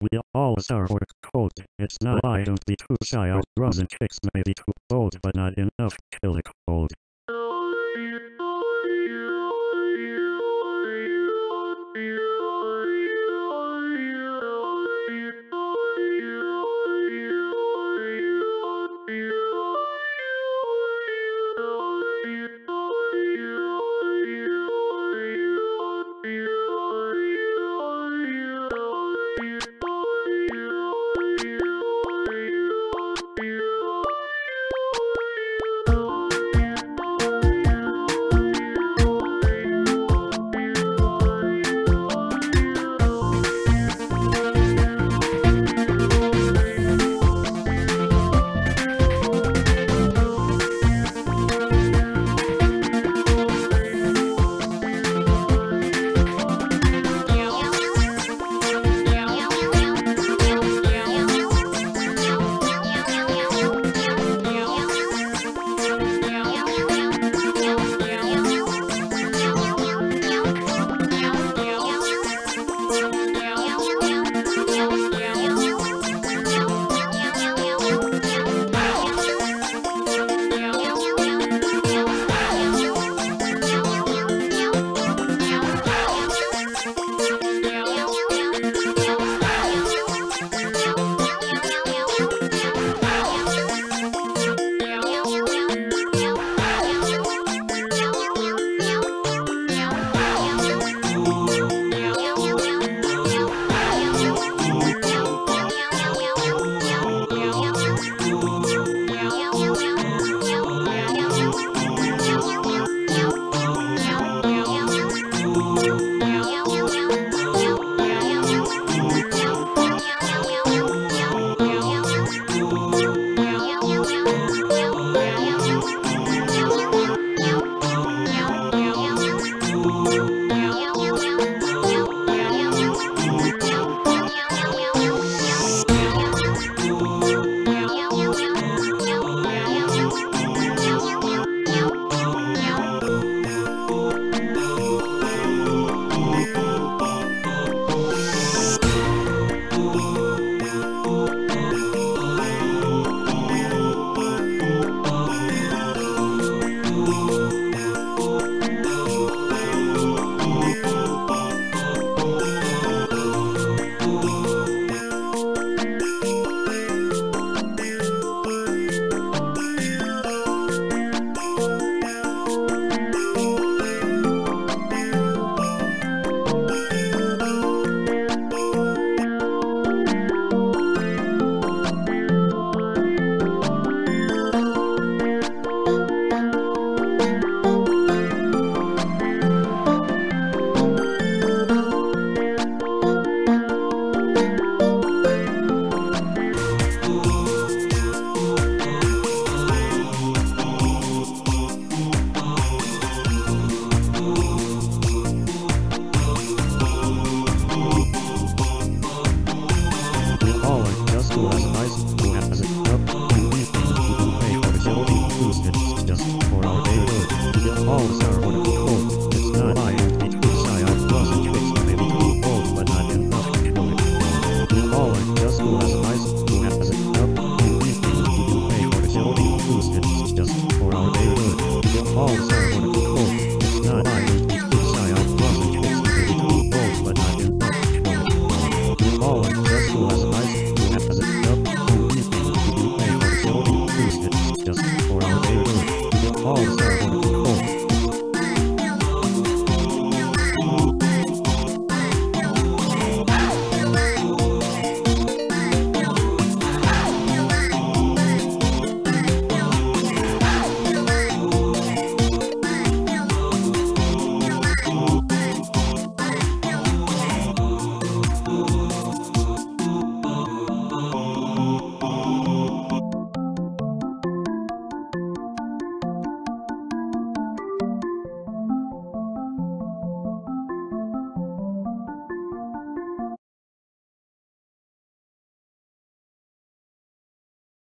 We all start work cold. It's not I don't be too shy our drums and kicks may be too bold, but not enough kill the cold.